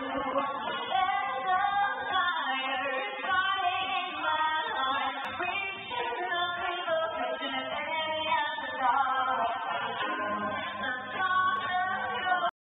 الله